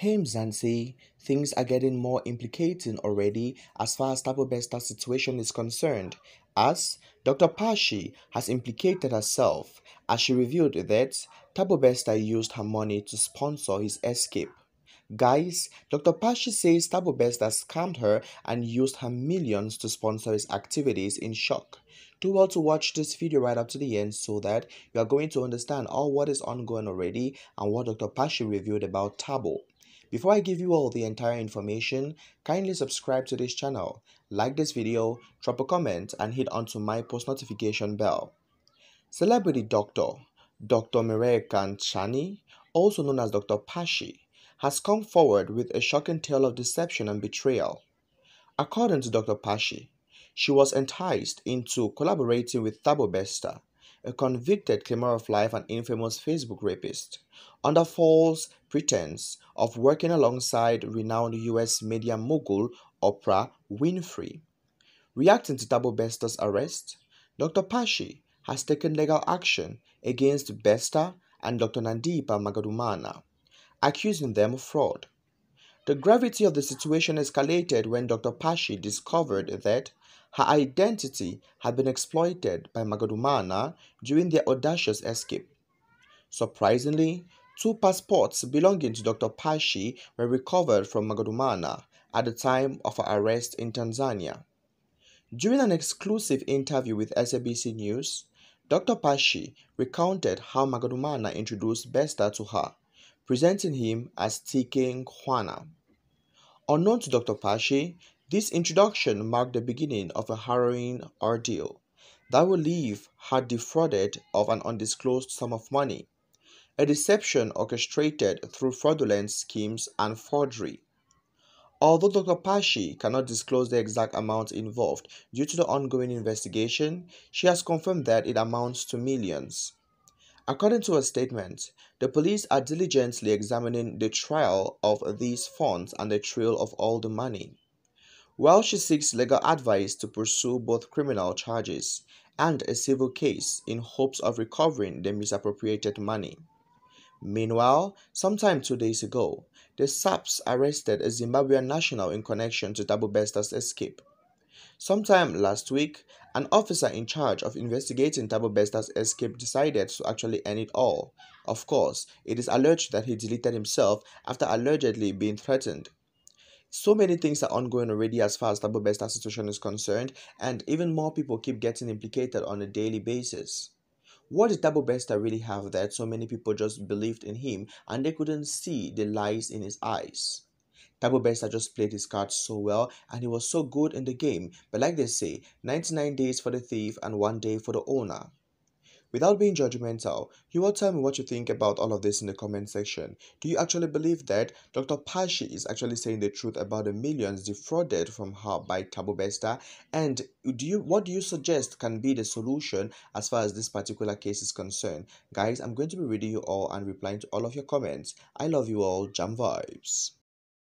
Hey Mzansi, things are getting more implicating already as far as Thabo Bester's situation is concerned, as Dr. Pashy has implicated herself as she revealed that Thabo Bester used her money to sponsor his escape. Guys, Dr. Pashy says Thabo Bester scammed her and used her millions to sponsor his activities in shock. Do well to watch this video right up to the end so that you are going to understand all what is ongoing already and what Dr. Pashy revealed about Thabo. Before I give you all the entire information, kindly subscribe to this channel, like this video, drop a comment and hit onto my post notification bell. Celebrity doctor Dr. Mireille Chani, also known as Dr. Pashy, has come forward with a shocking tale of deception and betrayal. According to Dr. Pashy, she was enticed into collaborating with Thabo Bester, a convicted claimer of life and infamous Facebook rapist, under false pretense of working alongside renowned US media mogul Oprah Winfrey. Reacting to Thabo Bester's arrest, Dr. Pashy has taken legal action against Bester and Dr. Nandipha Magudumana, accusing them of fraud. The gravity of the situation escalated when Dr. Pashy discovered that her identity had been exploited by Magudumana during their audacious escape. Surprisingly, two passports belonging to Dr. Pashy were recovered from Magudumana at the time of her arrest in Tanzania. During an exclusive interview with SABC News, Dr. Pashy recounted how Magudumana introduced Bester to her, presenting him as TK Nkwana. Unknown to Dr. Pashy, this introduction marked the beginning of a harrowing ordeal that will leave her defrauded of an undisclosed sum of money, a deception orchestrated through fraudulent schemes and forgery. Although Dr. Pashy cannot disclose the exact amount involved due to the ongoing investigation, she has confirmed that it amounts to millions. According to a statement, the police are diligently examining the trail of these funds and the trail of all the money while she seeks legal advice to pursue both criminal charges and a civil case in hopes of recovering the misappropriated money. Meanwhile, sometime two days ago, the SAPS arrested a Zimbabwean national in connection to Thabo Bester's escape. Sometime last week, an officer in charge of investigating Thabo Bester's escape decided to actually end it all. Of course, it is alleged that he deleted himself after allegedly being threatened so many things are ongoing already as far as Thabo Bester situation is concerned, and even more people keep getting implicated on a daily basis. What did Thabo Bester really have that so many people just believed in him and they couldn't see the lies in his eyes? Thabo Bester just played his cards so well and he was so good in the game, but like they say, 99 days for the thief and one day for the owner. Without being judgmental, you will tell me what you think about all of this in the comment section. Do you actually believe that Dr. Pashy is actually saying the truth about the millions defrauded from her by Thabo Bester? And do you what do you suggest can be the solution as far as this particular case is concerned? Guys, I'm going to be reading you all and replying to all of your comments. I love you all. Jam vibes.